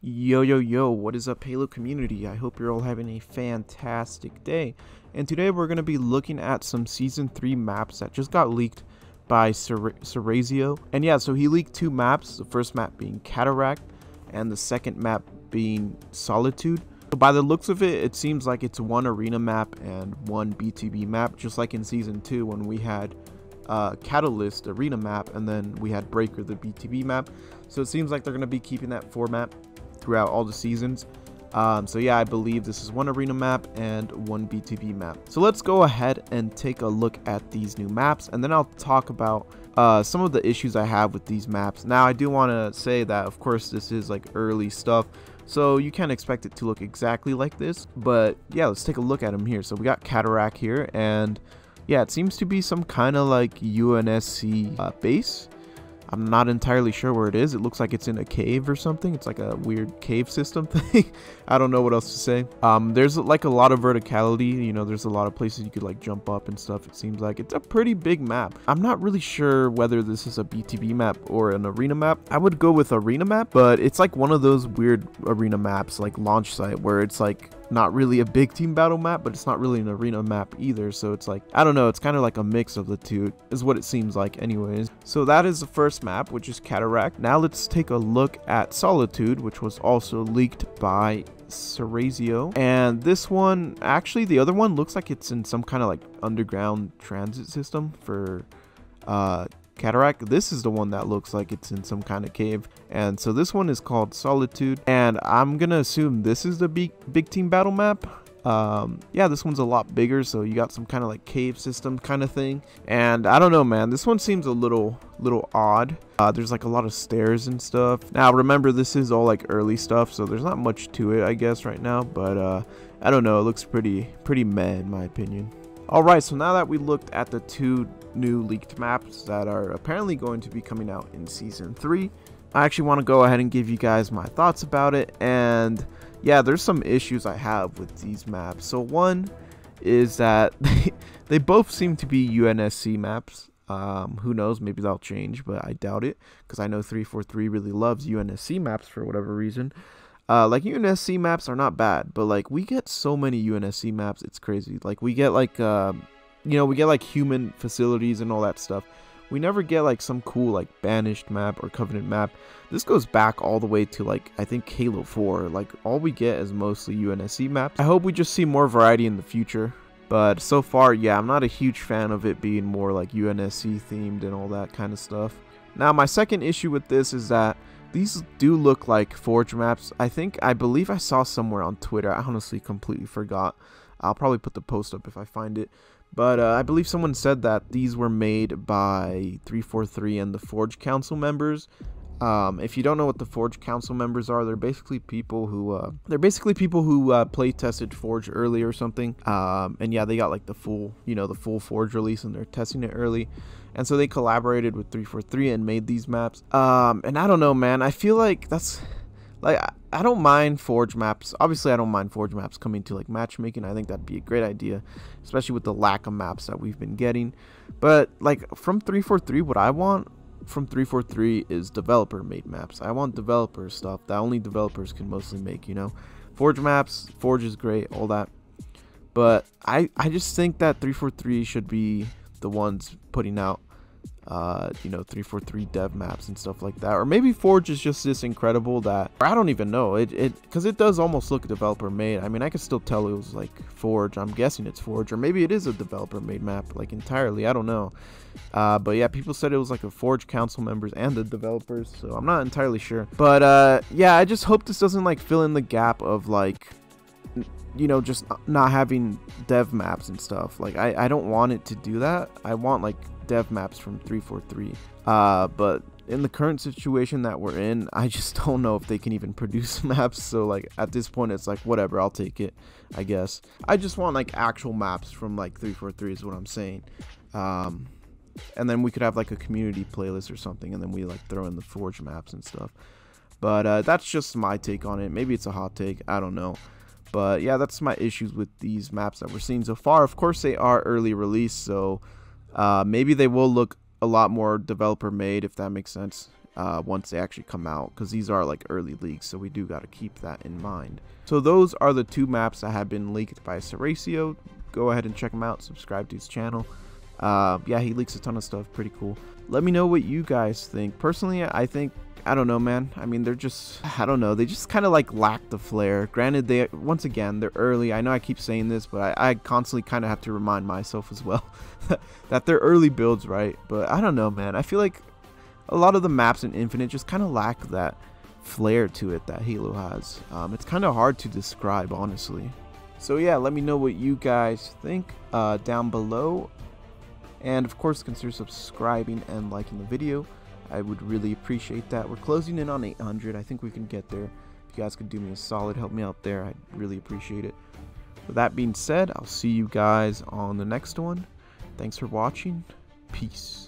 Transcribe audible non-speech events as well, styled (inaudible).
Yo, yo, yo, what is up, Halo community? I hope you're all having a fantastic day. And today we're going to be looking at some Season 3 maps that just got leaked by Surasia. And yeah, so he leaked two maps, the first map being Cataract, and the second map being Solitude. So by the looks of it, it seems like it's one arena map and one BTB map, just like in Season 2 when we had uh, Catalyst arena map and then we had Breaker the BTB map. So it seems like they're going to be keeping that format throughout all the seasons. Um, so yeah, I believe this is one arena map and one BTB map. So let's go ahead and take a look at these new maps and then I'll talk about uh, some of the issues I have with these maps. Now I do want to say that of course this is like early stuff. So you can't expect it to look exactly like this, but yeah, let's take a look at them here. So we got Cataract here, and yeah, it seems to be some kind of like UNSC uh, base. I'm not entirely sure where it is. It looks like it's in a cave or something. It's like a weird cave system (laughs) thing. I don't know what else to say. Um, there's like a lot of verticality. You know, there's a lot of places you could like jump up and stuff. It seems like it's a pretty big map. I'm not really sure whether this is a BTB map or an arena map. I would go with arena map, but it's like one of those weird arena maps like launch site where it's like not really a big team battle map, but it's not really an arena map either. So it's like, I don't know, it's kind of like a mix of the two, is what it seems like anyways. So that is the first map, which is Cataract. Now let's take a look at Solitude, which was also leaked by Surasia. And this one, actually the other one looks like it's in some kind of like underground transit system for uh, cataract this is the one that looks like it's in some kind of cave and so this one is called solitude and i'm gonna assume this is the big big team battle map. Um yeah this one's a lot bigger so you got some kind of like cave system kind of thing and i don't know man this one seems a little little odd. Uh, there's like a lot of stairs and stuff. Now remember this is all like early stuff so there's not much to it i guess right now but uh i don't know it looks pretty pretty meh in my opinion Alright, so now that we looked at the two new leaked maps that are apparently going to be coming out in Season 3, I actually want to go ahead and give you guys my thoughts about it. And yeah, there's some issues I have with these maps. So one is that (laughs) they, they both seem to be UNSC maps. Um, who knows, maybe that'll change, but I doubt it because I know 343 really loves UNSC maps for whatever reason. Uh, like UNSC maps are not bad, but like we get so many UNSC maps, it's crazy. Like we get like, uh, you know, we get like human facilities and all that stuff. We never get like some cool like banished map or covenant map. This goes back all the way to like I think Halo 4. Like all we get is mostly UNSC maps. I hope we just see more variety in the future. But so far, yeah, I'm not a huge fan of it being more like UNSC themed and all that kind of stuff. Now, my second issue with this is that these do look like Forge maps. I think, I believe I saw somewhere on Twitter. I honestly completely forgot. I'll probably put the post up if I find it. But uh, I believe someone said that these were made by 343 and the Forge Council members. Um, if you don't know what the Forge Council members are, they're basically people who uh, they're basically people who uh, play tested Forge early or something. Um, and yeah, they got like the full, you know, the full Forge release, and they're testing it early. And so they collaborated with 343 and made these maps. Um, and I don't know, man. I feel like that's like I don't mind Forge maps. Obviously, I don't mind Forge maps coming to like matchmaking. I think that'd be a great idea, especially with the lack of maps that we've been getting. But like from 343, what I want from 343 is developer made maps. I want developer stuff that only developers can mostly make, you know. Forge maps, Forge is great, all that. But I I just think that 343 should be the ones putting out uh, you know, 343 dev maps and stuff like that. Or maybe Forge is just this incredible that, I don't even know, it, it, because it does almost look developer made. I mean, I could still tell it was like Forge. I'm guessing it's Forge, or maybe it is a developer made map, like entirely. I don't know. Uh, but yeah, people said it was like a Forge council members and the developers, so I'm not entirely sure. But uh, yeah, I just hope this doesn't like fill in the gap of like you know just not having dev maps and stuff like I, I don't want it to do that i want like dev maps from 343. Uh, but in the current situation that we're in, I (laughs) just don't know if they can even produce (laughs) maps. So like at this point, it's like whatever, I'll take it, I guess. I just want like actual maps from like 343 is what I'm saying. Um, and then we could have like a community playlist or something, and then we like throw in the Forge maps and stuff. But uh, that's just my take on it. Maybe it's a hot take. I don't know. But yeah, that's my issues with these maps that we're seeing so far. Of course, they are early release, so uh, maybe they will look a lot more developer made, if that makes sense. uh, once they actually come out because these are like early leaks so we do got to keep that in mind so those are the two maps that have been leaked by Surasia go ahead and check him out subscribe to his channel uh, yeah he leaks a ton of stuff pretty cool let me know what you guys think personally I think I don't know, man. I mean, they're just, I don't know. They just kind of like lack the flair. Granted, they, once again, they're early. I know I keep saying this, but I, I constantly kind of have to remind myself as well (laughs) that they're early builds, right? But I don't know, man. I feel like a lot of the maps in Infinite just kind of lack that flair to it that Halo has. Um, it's kind of hard to describe, honestly. So yeah, let me know what you guys think uh, down below. And of course, consider subscribing and liking the video. I would really appreciate that. We're closing in on 800. I think we can get there. If you guys could do me a solid, help me out there, I'd really appreciate it. With that being said, I'll see you guys on the next one. Thanks for watching. Peace.